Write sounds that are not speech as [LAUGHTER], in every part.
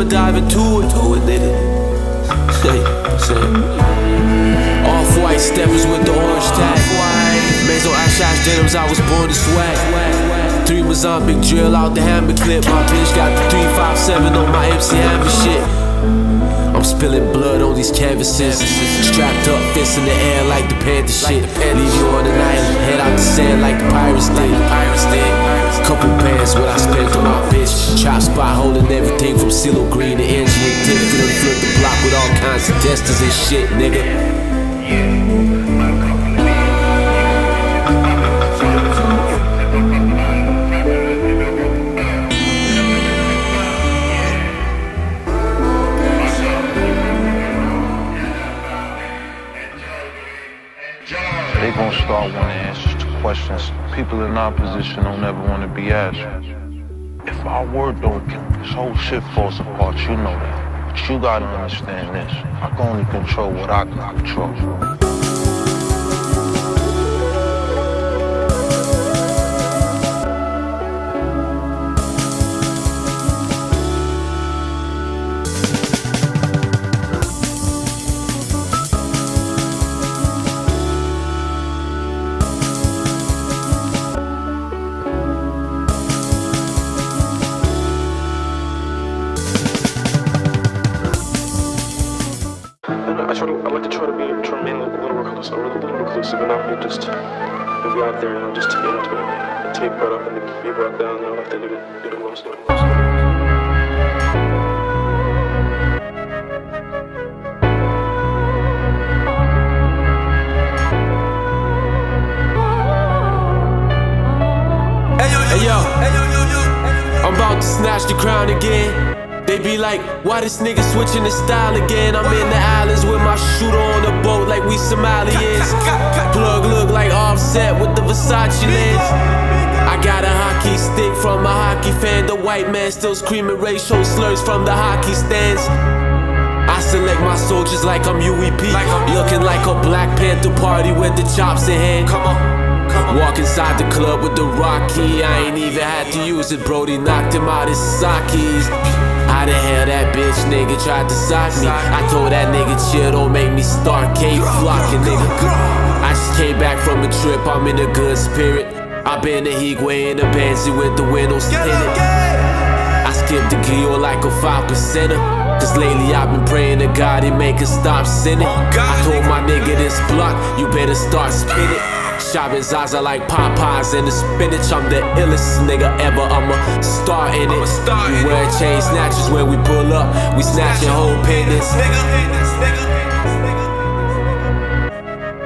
I'ma dive into it. To it, nigga. [LAUGHS] Hey, Off white steppers with the orange tag. Mazo Ash Ash denims, I was born to swag. Three Mozambique drill out the hammer clip. My bitch got the 357 on my MC Hammer shit. I'm spilling blood on these canvases. Strapped up, fists in the air like the Panther shit. Leave you on an island, head out the sand like the pirates did. Couple bands what I spent on my bitch. Chop spot holding everything from CeeLo Green to Angelique Tiffany. Flip the block with all kinds of testers and shit, nigga. Questions people in our position don't ever want to be asked. If our word don't count, this whole shit falls apart, you know that. But you gotta understand this. I can only control what I can control. Up and to be brought down, you know, like they do, to- do the most, do the most. Hey yo, I'm about to snatch the crown again. They be like, why this nigga switching his style again? I'm in the islands with my shooter on the boat like we Somalians. Plug look like offset with the Versace lens. I got a hockey stick from a hockey fan. The white man still screaming racial slurs from the hockey stands. I select my soldiers like I'm UEP. Looking like a Black Panther party with the chops in hand. Come on. Walk inside the club with the Rocky. I ain't even had to use it. Brody knocked him out his sakis. How the hell that bitch nigga tried to sock me? I told that nigga chill, don't make me start K flocking, nigga. I just came back from a trip, I'm in a good spirit. I been the Higway in the Benzie with the windows tinted. I skipped the Clio like a five percenter. Cause lately I've been praying to God he make us stop sinning. I told my nigga this block, you better start spinning. Shopping Zaza like Popeyes and the spinach. I'm the illest nigga ever. I'm a star in it. We wear chain snatches when we pull up. We snatching whole pendants.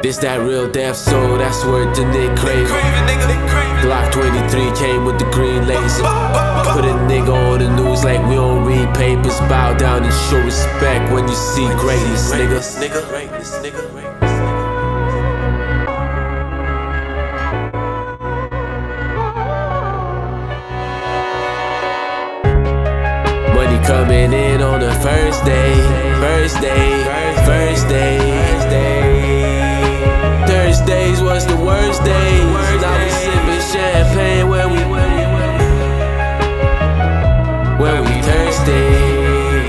This that real death soul. That's word to Nick Craven. Glock 23 came with the green laser. Put a nigga on the news like we don't read papers. Bow down and show respect when you see greatness, nigga. Nigga, nigga. Money coming in on the first day, first day, first day. Thursdays worst days. Now we sipping champagne when we when we Thursday,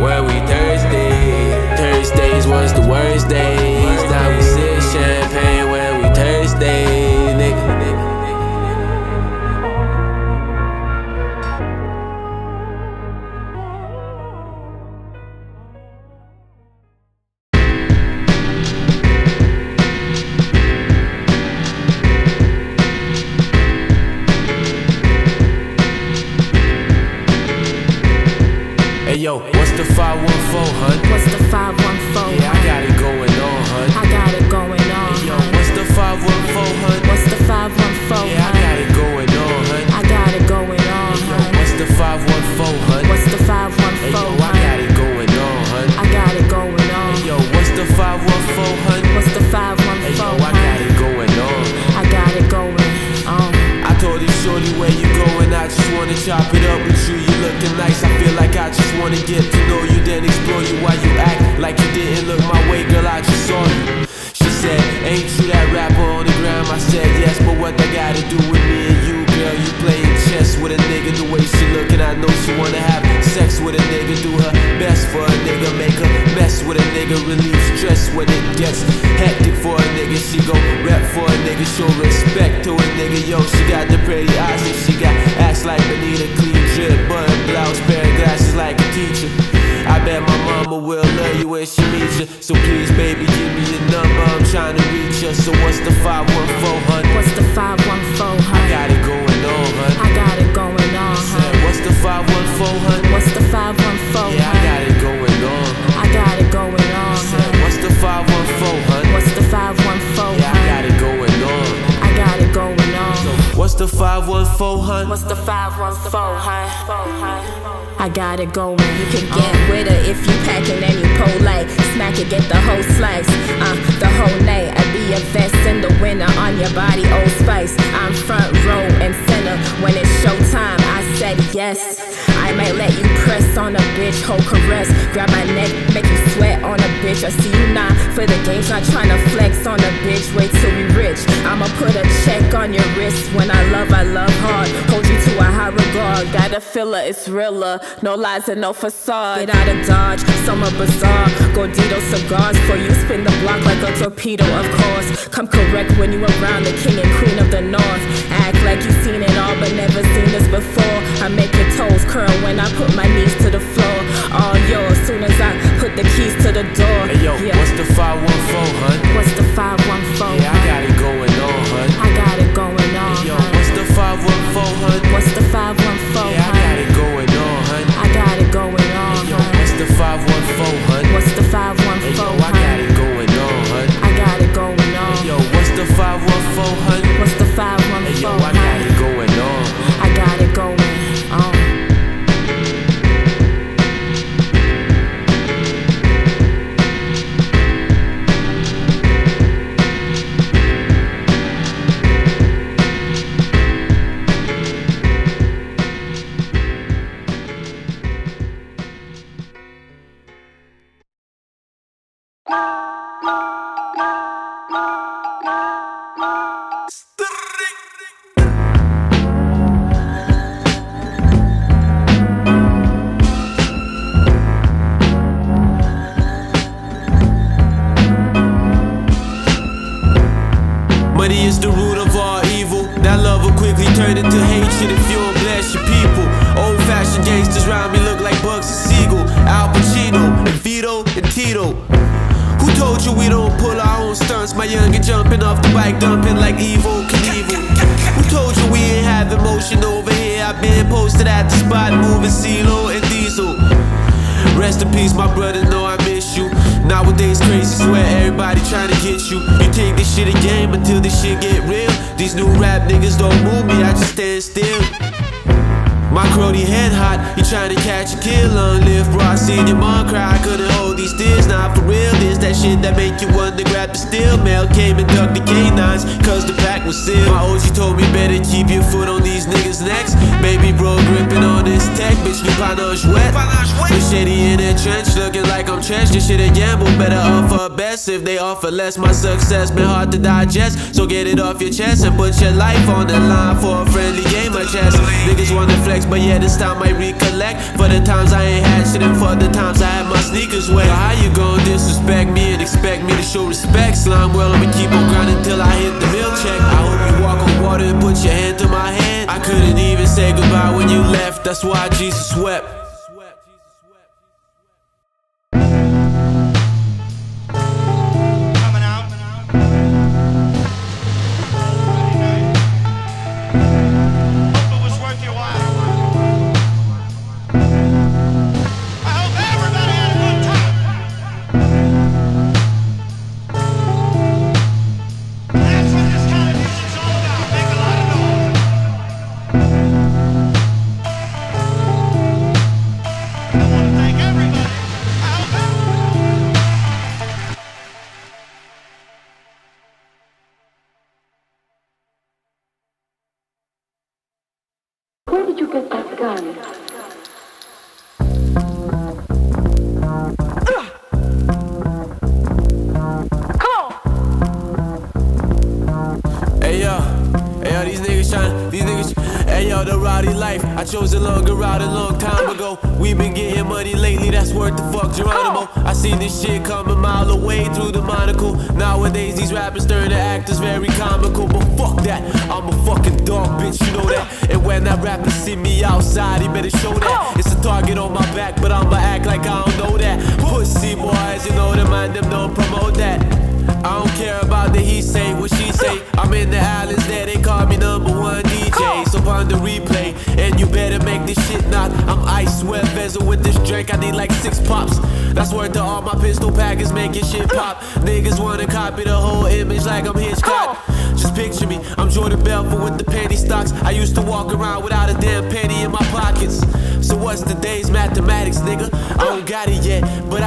when we Thursday. Thursdays was the worst days. Hun? What's the 514? Yeah, I got it going on, hun. I got it going on. Hey yo, what's the 514, hun? What's the 514? Yeah, I got it going on, hun. I got it going on. Hey yo, what's the 514, hun? What's the Hey yo, 514? I got it going on, hun. I got it going on. Hey yo, what's the 514, hun? What's the Hey yo, 514? I got it going on. I got it going on. I told this shorty where you going, I just wanna chop it up with you. You looking nice. I feel like I just wanna get to know you, like you didn't look my way, girl. I just saw you. She said, Ain't you that rapper on the gram? I said, Yes, but what that gotta do with me and you, girl? You playing chess with a nigga the way she looking. I know she wanna have sex with a nigga, do her best for a nigga, make her mess with a nigga, relieve stress when it gets hectic for a nigga. She go rap for a nigga, show respect to a nigga. Yo, she got the pretty eyes and she got ass like Benita, clean drip, button blouse, pair of glasses like a teacher. I bet my mama will love you when she meets you. So please, baby, give me your number. I'm trying to reach you. So what's the 51400? What's the 514, I got it going on, hun. I got it going on, Said, hun. what's the 51400? What's the 514, Yeah, I got it going on. I got it going on, Said, what's the 51400? What's the 514, Yeah, I got it going on. I got it going on. What's the 51400? What's the 514, huh? I got it going. You can get with her if you packing any polite. Smack it, get the whole slice. Uh, the whole night. I be a vest in the winter on your body, Old Spice. I'm front row and center when it's showtime. I said yes. I might let you press on a bitch, hold caress, grab my neck, make you sweat on a bitch. I see you not for the games, not trying to flex on a bitch. Wait till we rich. I'ma put a check on your wrist. When I love, I love hard. Hold you to a high regard. Got a filler, it's realer. No lies and no facade. Get out of Dodge, summer bazaar. Gordito cigars for you. Spin the block like a torpedo, of course. Come correct when you around the king and queen of the north. Act like you seen it all, but never seen this before. I make your toes curl when I put my knees to the floor. All yours, soon as I put the keys to the door. Hey yo, Yeah. what's the 51400? What's the 514? Yeah, you. Think this shit a game until this shit get real. These new rap niggas don't move me, I just stand still. My crony head hot, you trying to catch a kill. Long live, bro. I seen your mom cry, I couldn't hold these tears. Nah, for real, this that shit that make you wonder. grab the steel. Mail came and dug the canines, cause the pack was sealed. My OG told me better keep your foot on these niggas' necks. Baby bro gripping on this tech, bitch, we panache wet. We shady in that trench, looking like I'm trenched. This shit a gamble, better offer best. If they offer less, my success been hard to digest. So get it off your chest and put your life on the line for a friendly game of chess. Niggas wanna flex, but yeah, this time I recollect. For the times I ain't had shit and for the times I had my sneakers wet. How you gon' disrespect me and expect me to show respect? Slime well, I'ma keep on grinding till I hit the mill check. I hope you walk on water and put your hand to my hand. I couldn't even say goodbye when you left, that's why Jesus wept.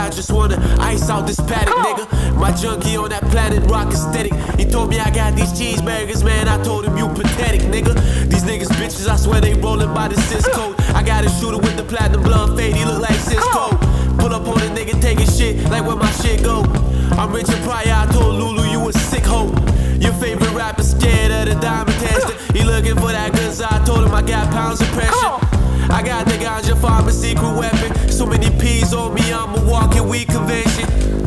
I just wanna ice out this paddock, nigga. My junkie on that planet rock aesthetic. He told me I got these cheeseburgers, man. I told him you pathetic, nigga. These niggas bitches, I swear they rolling by the Cisco. I got a shooter with the platinum blonde fade, he look like Cisco. Pull up on a nigga taking shit, like where my shit go. I'm Richard Pryor, I told Lulu you a sick hoe. Your favorite rapper scared of the diamond tester. He looking for that good. I told him I got pounds of pressure. I got the ganja farm, a secret weapon. So many P's on me, I'm a walking weed convention.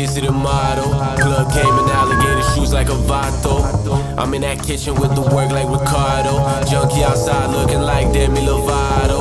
Busy, the motto. Plug came in alligator shoes like a vato. I'm in that kitchen with the work like Ricardo. Junkie outside looking like Demi Lovato.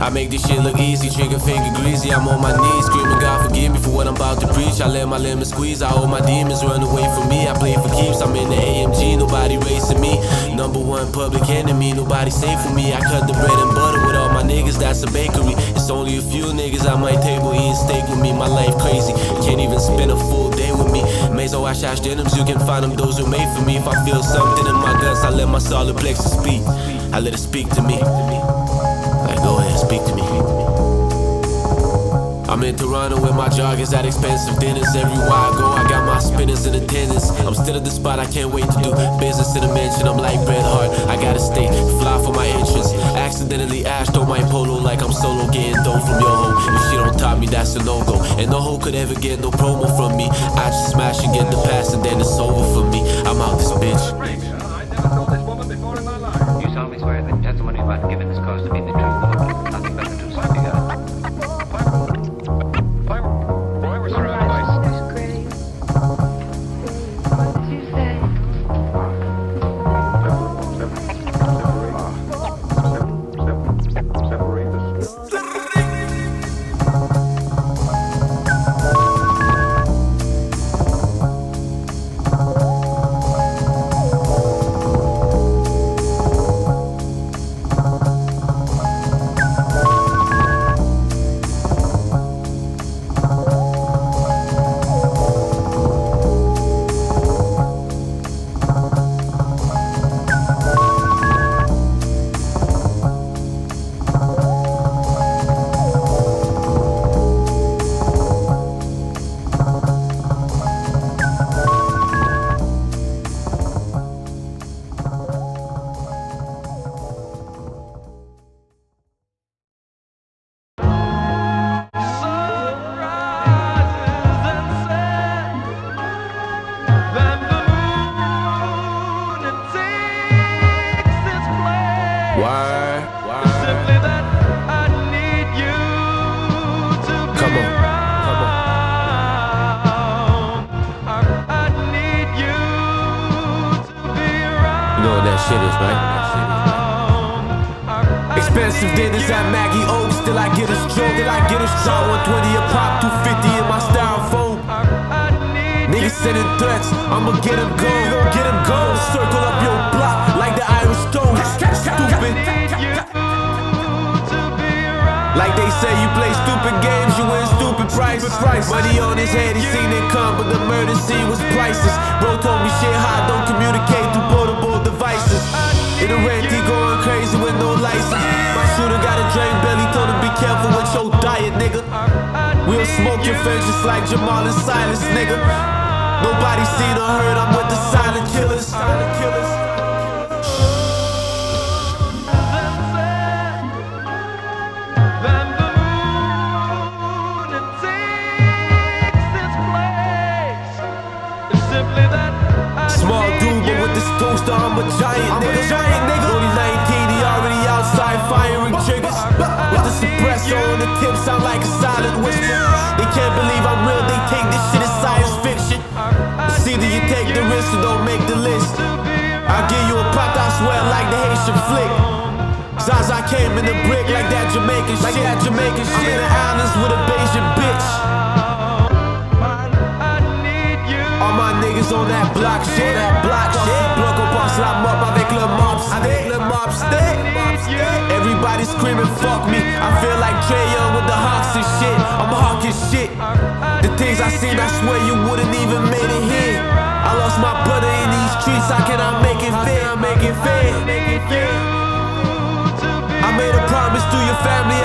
I make this shit look easy, trigger finger greasy. I'm on my knees, screaming, God forgive me for what I'm about to preach. I let my lemon squeeze, I hope my demons run away from me. I play for keeps, I'm in the AMG, nobody racing me. Number one public enemy, nobody safe for me. I cut the bread and butter with all my niggas, that's a bakery. It's only a few niggas at my table eating steak with me. My life crazy, can't even spend a full day with me. Mazo Ash Ash denims, you can find them, those who made for me. If I feel something in my guts, I let my solar plexus speak. I let it speak to me. Like, go ahead, speak to me. I'm in Toronto with my joggers at expensive dinners. Everywhere I go, I got my spinners in attendance. I'm still at the spot, I can't wait to do business in a mansion. I'm like Bret Hart, I gotta stay fly for my entrance. Accidentally ashed on my polo like I'm solo getting dough from your hoe. If she don't top me, that's a no go. And no hoe could ever get no promo from me. I just smash and get the pass, and then it's over for me. I'm out this bitch. Like they say, you play stupid games, you win stupid prices. Money on his head, he seen it come, but the murder scene was priceless. Bro told me shit hot, don't communicate through portable devices. In the rent, he going crazy with no license. My shooter got a drain belly, told him be careful with your diet, nigga. We'll smoke your face just like Jamal and Silas, nigga. Nobody seen or heard, I'm with the silent killers. Silent killers. I'm a giant I'm nigga. A giant nigga. Only 19, he already outside firing triggers. With the suppressor on the tip, sound like a silent whisper. They can't believe I'm real, they think this shit is science fiction. It's either you take the risk or don't make the list. I'll give you a pot, I swear, like the Haitian flick. Zaza came in the brick like that Jamaican like shit. That Jamaican shit. I'm in the islands with a Bayesian bitch. All my niggas on that block shit. On that block shit. Pas la mop avec le stick. Avec le stick. Everybody screaming fuck me. I feel like Trae Young with the Hawks and shit. I'm hawking shit. The things I seen, I swear you wouldn't even made it here. I lost my brother in these streets. How can I make it fit? I make it fit. I made a promise to your family,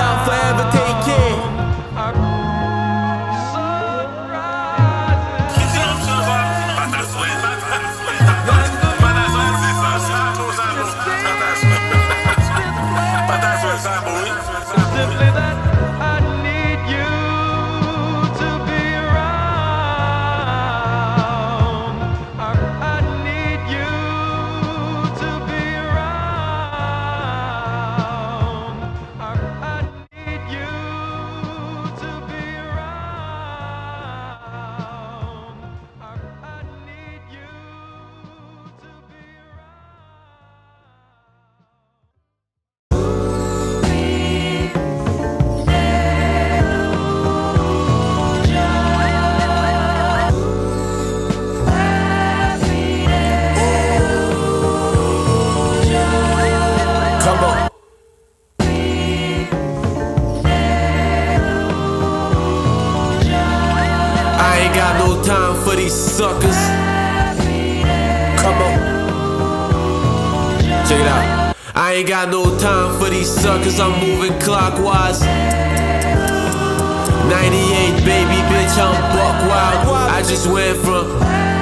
I ain't got no time for these suckers. I'm moving clockwise. 98, baby, bitch, I'm buck wild. I just went from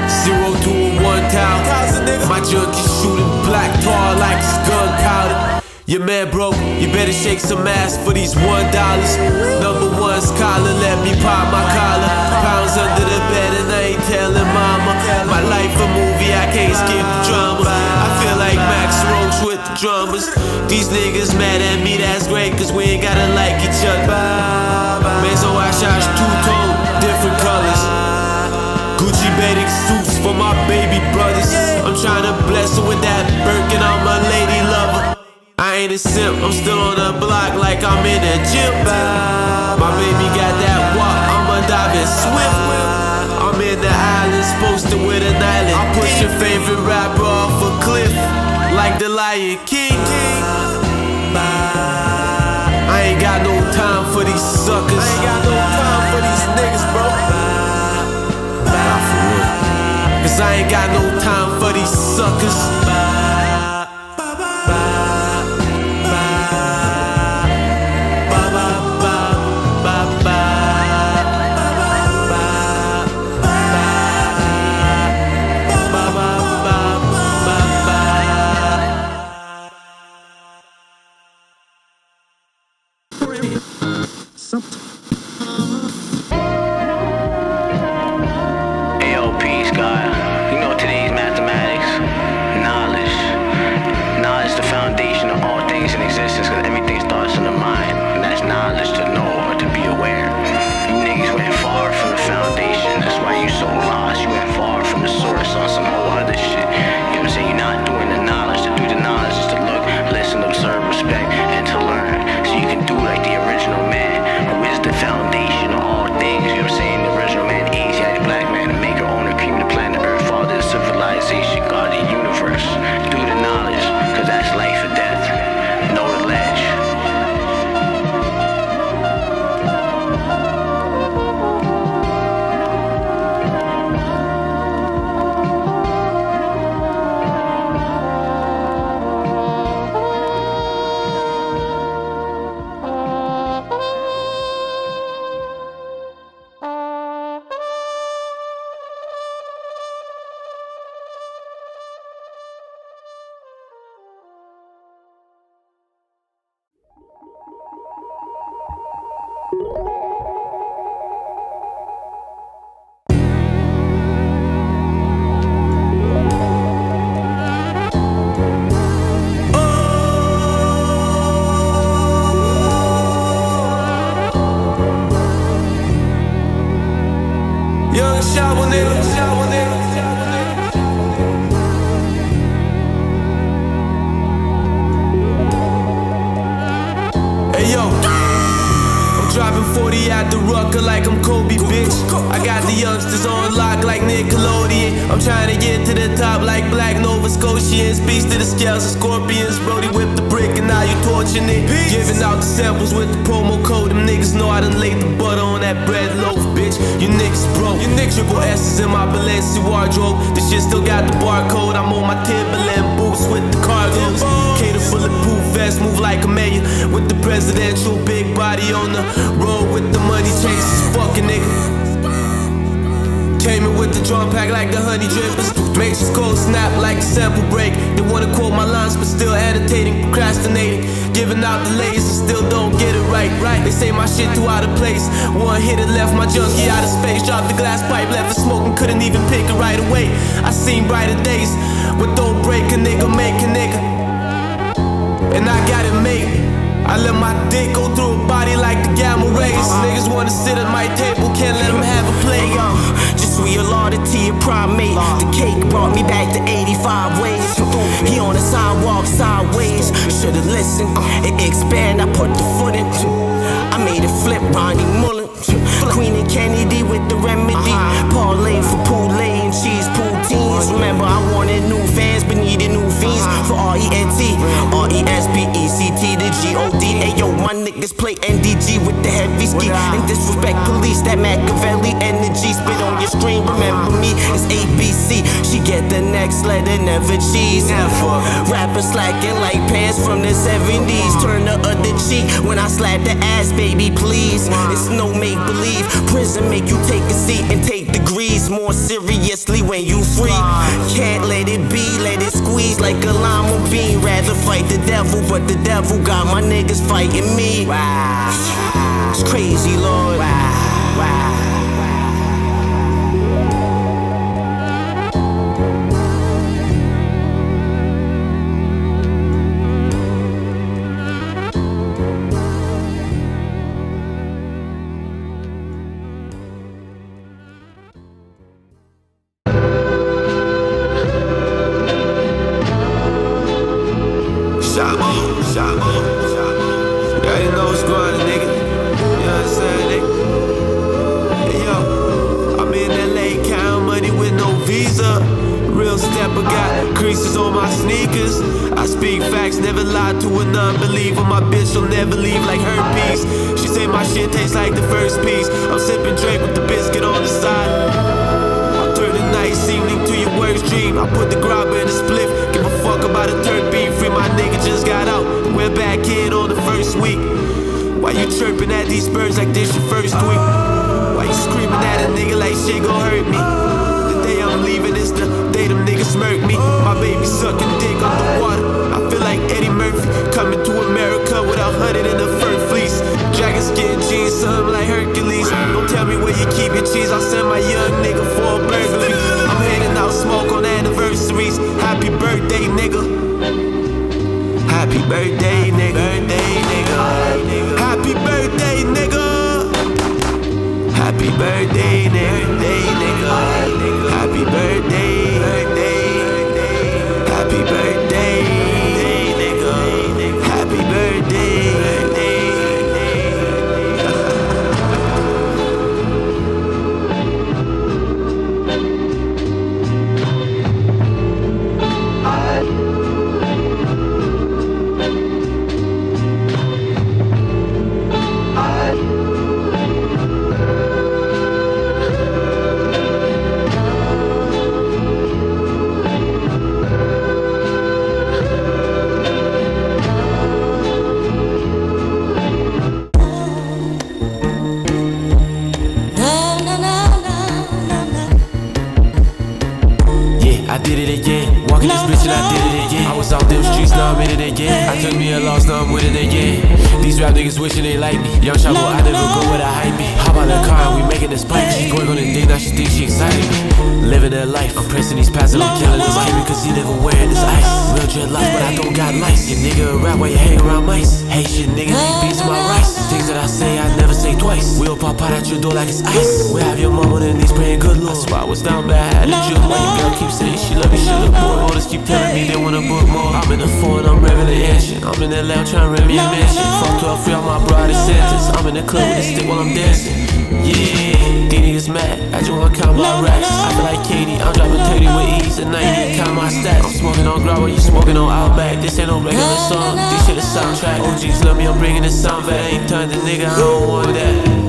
zero to a one thousand. My junk is shooting black tar like it's gunpowder. Your man broke, you better shake some ass for these one dollars. Number one scholar, let me pop my collar. Pounds under the bed and I ain't telling mama. My life a movie, I can't skip the drama. With the drummers. These niggas mad at me, that's great, cause we ain't gotta like each other. Man, so I shot two-tone, different colors. Gucci bathing suits for my baby brothers. I'm trying to bless her with that Birkin, I'm lady lover. I ain't a simp, I'm still on the block like I'm in a gym. My baby got that walk, I'ma dive in swift. I'm in the islands, posted with an island. I push your favorite rapper off a cliff, like the Lion King. I ain't got no time for these suckers. I ain't got no time for these niggas, bro. Nah, for real. Cause I ain't got no time for these suckers. Out the and still don't get it right. Right? They say my shit too out of place. One hit it left my junkie out of space. Dropped the glass pipe, left it smoking, couldn't even pick it right away. I seen brighter days, but don't break a nigga, make a nigga. And I got it made. I let my dick go through a body like the gamma rays. Niggas wanna sit at my table, can't let them have a play. Yo, just reallotted to your primate. The cake brought me back to 85 ways. He on the sidewalk sideways. Should've listened. It expand, I put the foot in. I made it flip, Ronnie Mullen. Queen and Kennedy with the remedy. Parlay for poulet and cheese poutines. Remember, I wanted new fans, but needed new fiends for R-E-N-T. R-E-S-P-E-C-T, the G-O-D. Ayo, my niggas play NDG with the heavy ski. And disrespect police, that Machiavelli energy. Spit on your screen, remember me, it's ABC. She get the next letter, never cheese. Never. Rapper slacking like pants from the 70s. Turn the other cheek when I slap the ass, baby, please. It's no make believe. Prison make you take a seat and take degrees more seriously when you free. Can't let it be, let it squeeze like a lima bean. Rather fight the devil, but the devil got my niggas fighting me. It's crazy, Lord. Shot nigga. Happy birthday, nigga. Birthday, nigga. Happy birthday, nigga. Happy birthday, nigga. Happy birthday. With it again. These rap niggas wishing they like me. Young Chavo, I never go with the hype be. Hop out the car we making this pipe. She going on the dick, now she think she excited me. Living that life, I'm pressing these passes, I'm killing this kid because he never wearing this ice. Real dread life, but I don't got lice. Your nigga a rap while you hang around mice. Hey shit, nigga, leave beats my rice. Twice. We'll pop out at your door like it's ice. We have your mama and these praying good lord. That's why I was down bad, had a drip. Why your girl keep saying she love me, she look bored. Orders keep telling me they wanna book more. I'm in the phone, I'm revving the engine. I'm in that lounge trying to rev me a mansion. Fuck 12 free on my broad sentence. I'm in the club with a stick while I'm dancing. Yeah, these niggas mad. I just wanna count my racks. I feel like KD, I'm dropping 30 with ease and 90. Count my stats. I'm smoking on Grabo, you smoking on Outback. This ain't no regular song, this shit a soundtrack. OGs love me, I'm bringing the sound back. Ain't turned the nigga, I don't want that.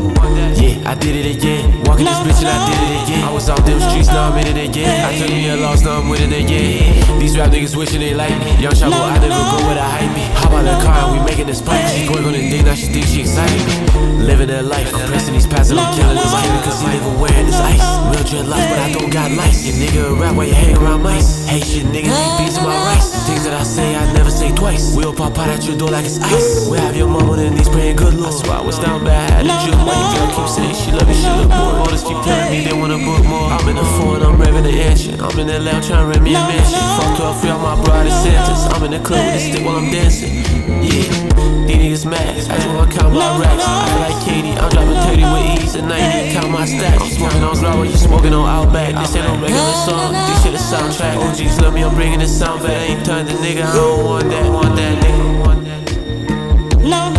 I did it again. Walking this bitch and I did it again. I was out them streets, now I'm in it again. I took me a loss, now I'm winning again. These rap niggas wishing they like me. Young Chavo, I never go where the hype be. Hop out the car and we making this pipe. She going on the dick, now she think she excited me. Living that life, I'm pressing these passes, I'm killing this kid because he never wearing this ice. Real dread life, but I don't got lice. Your nigga a rap while you hang around mice. Hey shit, nigga, leave beats in my rice. Things that I say, I never say twice. We'll pop out at your door like it's ice. We have your mama and these praying good lord. That's why I was down bad, had a drip. Why girl keep saying she love me, she look bored. Orders keep telling me they wanna book more. I'm in the phone, I'm revving the engine. I'm in that lounge trying to rent me a mansion. Fuck 12 free on my broadest sentence. I'm in the club with a stick while I'm dancing. Yeah, these niggas mad. I just wanna count my racks. I like KD, I'm dropping 30 with ease and 90. Count my stacks. I'm smoking on Grabo, you smoking on Outback. This ain't no regular song, this shit a soundtrack. OGs love me, I'm bringing the sound back. Ain't turned the nigga, I don't want that, want that nigga, want that. No,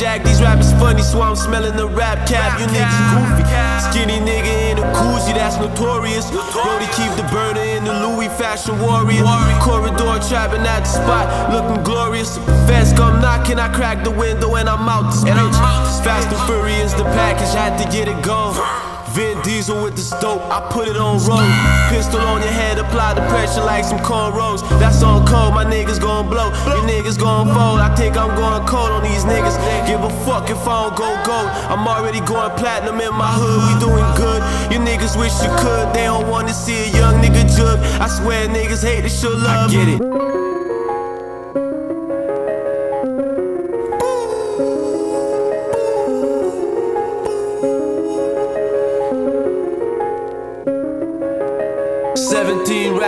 blackjack. These rappers funny, so I'm smelling the rap cap. You niggas goofy. Skinny nigga in a koozie, that's notorious. Brody keep the burner in the Louis fashion warrior. Corridor trapping at the spot, looking glorious. Feds come knocking, I crack the window and I'm out this bitch. Fast and furious, the package, I had to get it gone. Vin Diesel with the dope, I put it on road. Pistol on your head, apply the pressure like some cornrows. That's on cold, my niggas gon' blow. You niggas gon' fold. I think I'm going cold on these niggas. Give a fuck if I don't go gold. I'm already going platinum in my hood, we doing good. You niggas wish you could, they don't wanna see a young nigga jug. I swear niggas hate to show love. I get it.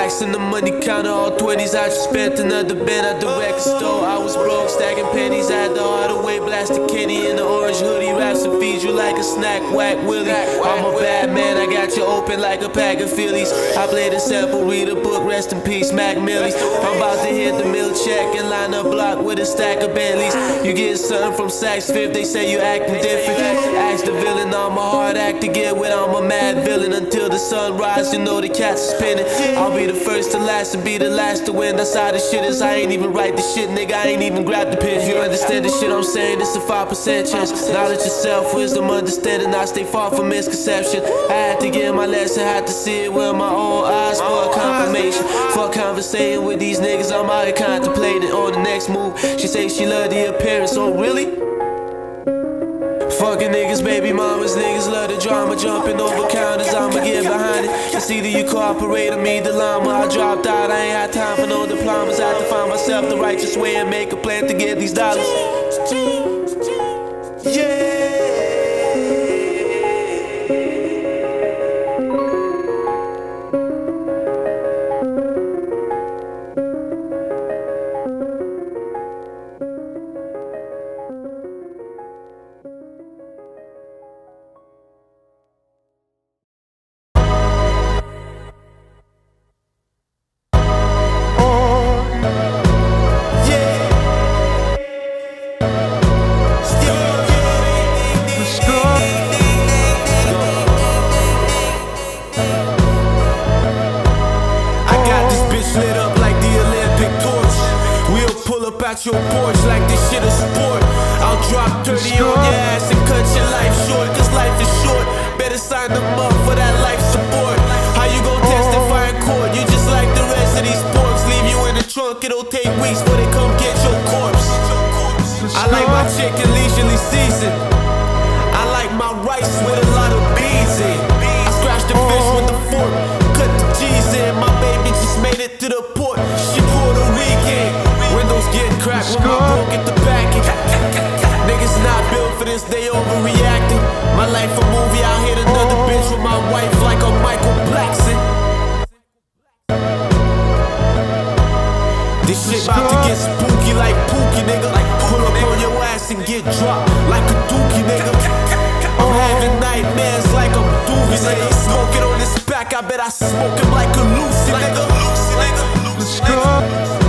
Racks in the money counter, all twenties. I just spent another bit at the record store. I was broke, stacking pennies. I had the Hardaway blasted Kenny in the orange hoodie. Raps and feed you like a snack, whack Willie. I'm a bad man, I got you open like a pack of Phillies. I played a sample, read a book, rest in peace, Mac Milly. I'm about to hit the mill check and line up block with a stack of Bentleys. You get something from Saks Fifth, they say you acting different. Ask the villain, I'm a hard act to get with. I'm a mad villain until the sun rises. You know the cats are spinning. I'll be the first to last and be the last to win. That's how the shit is. I ain't even write the shit, nigga. I ain't even grab the pen. If you understand the shit I'm saying, it's a 5% chance. Knowledge yourself, wisdom, understanding. I stay far from misconception. I had to get my lesson, had to see it with my own eyes for a confirmation. For conversating with these niggas, I'm out here contemplating on the next move. She say she love the appearance, oh really? Fucking niggas, baby mamas, niggas love the drama. Jumping over counters, I'ma get behind it. It's either you cooperate or me, the llama. I dropped out, I ain't had time for no diplomas. I had to find myself the righteous way and make a plan to get these dollars. Yeah. Get cracked when my bro get the backing. Niggas not built for this, they overreacting. My life a movie, I hit another bitch with my wife like a Michael Blackson. This shit about to get spooky like Pookie, nigga. Like Pull up on your ass and get dropped like a dookie, nigga. I'm having nightmares like I'm doobie, nigga. Smoking on this back, I bet I smoke him like a Lucy, nigga. Let's go. Yeah,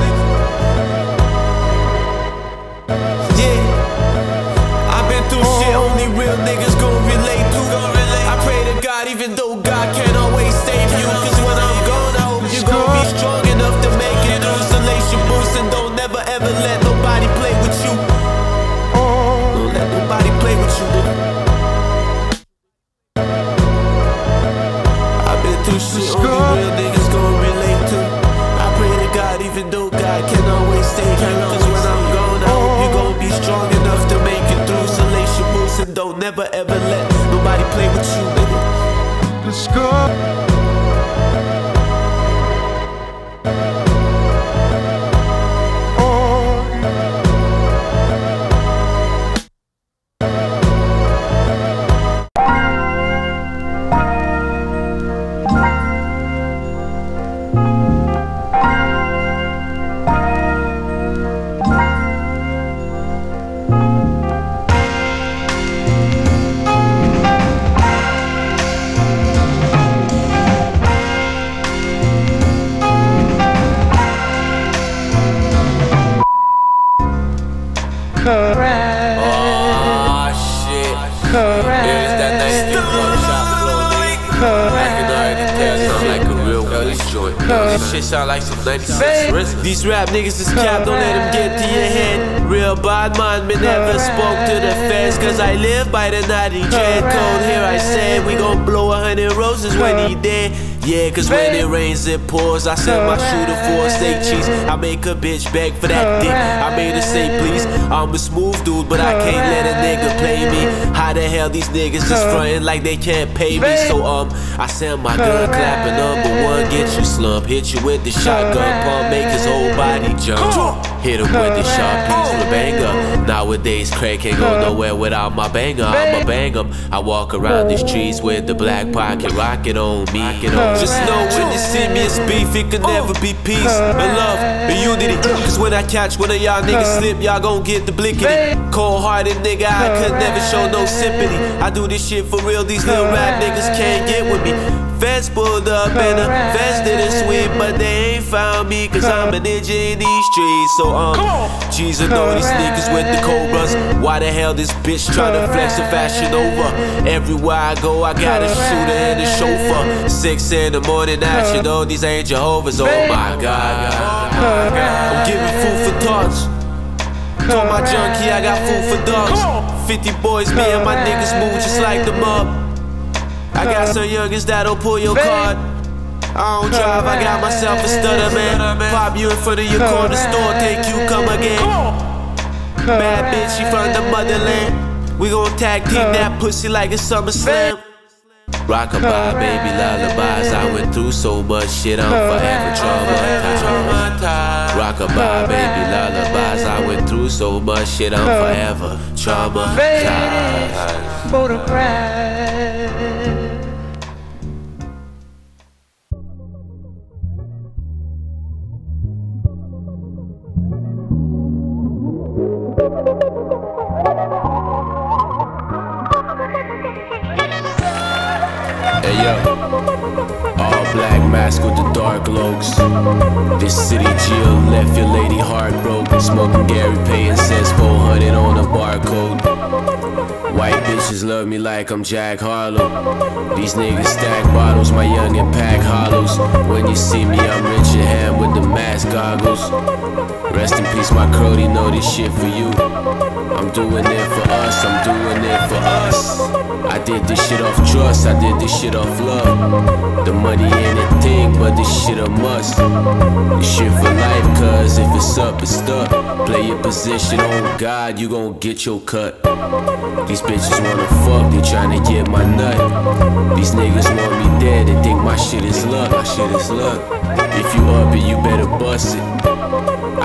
like some 96 These rap niggas is cap, don't let them get to your head. Real bad man, me never spoke to the feds, cause I live by the naughty dread code. Here I said, we gon' blow a hundred roses when he dead. Yeah, cause when it rains, it pours. I send my shooter for a steak cheese. I make a bitch beg for that dick. I made her say please. I'm a smooth dude, but I can't let a nigga play me. How the hell these niggas just frontin' like they can't pay me? So um, I send my gun clapping number one, get you slump, hit you with the shotgun pump, make his whole body jump. Hit him with the sharp piece with banger. Nowadays, Craig can't go nowhere without my banger. I'ma bang 'em. I walk around these streets with the black pocket rocket on me. Just know when you see me, it's beef. It could never be peace and love and unity. Cause when I catch one of y'all niggas slip, y'all gon' get the blickety. Cold hearted nigga, I could never show no sympathy. I do this shit for real, these little rap niggas can't get with me. Feds pulled up and the feds didn't sweep, but they ain't found me cause I'm a ninja in these streets. So, um, Jesus know these niggas with the cobras. Why the hell this bitch tryna flex the fashion over? Everywhere I go, I got a shooter and a chauffeur. Six in the morning action, oh, these ain't Jehovah's. Oh my god. I'm giving food for thoughts. Told my junkie I got food for dogs. 50 boys, me and my niggas move just like the mob. I got some youngins that'll pull your card. I don't drive, I got myself a stutter man. Pop you in front of your corner store, think you come again. Bad bitch, she from the motherland. We gon' tag team that pussy like a SummerSlam. Rockabye, baby lullabies. I went through so much shit, I'm forever traumatized. Rockabye, baby lullabies. I went through so much shit, I'm forever traumatized. Photograph. City jail left your lady heartbroken. Smoking Gary paying says 400 on a barcode. White bitches love me like I'm Jack Harlow. These niggas stack bottles, my youngin' pack hollows. When you see me, I'm Richard Ham with the mask goggles. Rest in peace, my crody, know this shit for you. I'm doing it for us, I'm doing it for us. I did this shit off trust, I did this shit off love. The money ain't a thing, but this shit a must. This shit for life, cuz if it's up, it's stuck. Play your position on God, you gon' get your cut. These bitches wanna fuck, they tryna get my nut. These niggas want me dead, they think my shit is luck, my shit is luck. If you up it, you better bust it.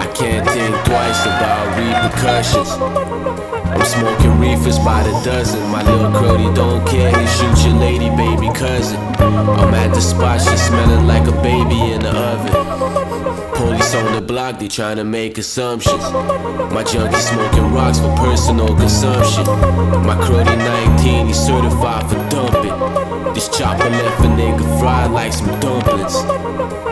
I can't think twice about repercussions. I'm smoking reefers by the dozen. My little cruddy don't care, he shoot your lady baby cousin. I'm at the spot, she smelling like a baby in the oven. Police on the block, they tryna make assumptions. My junkie smoking rocks for personal consumption. My cruddy 19, he certified for dumping. This chopper left a nigga fried like some dumplings.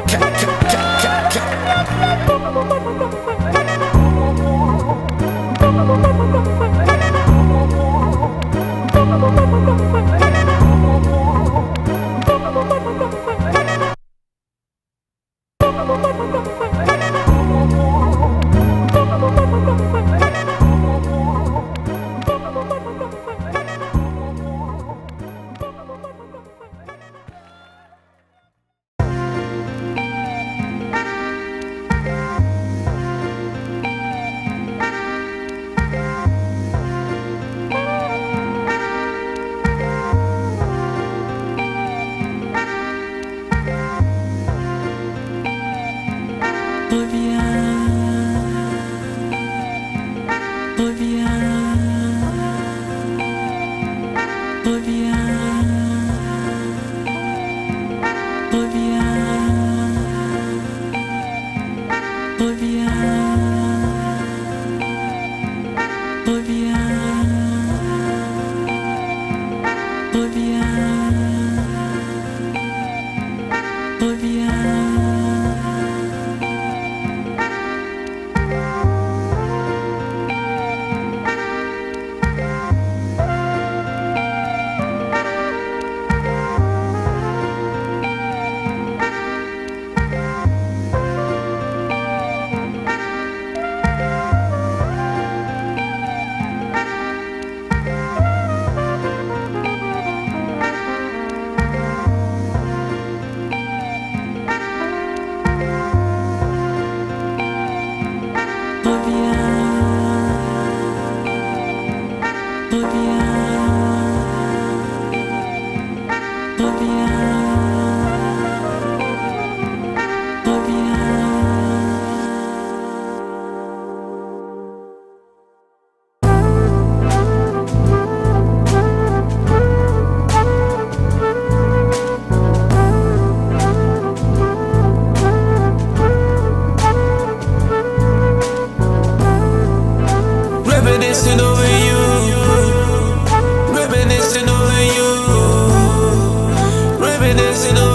Reminiscing over you.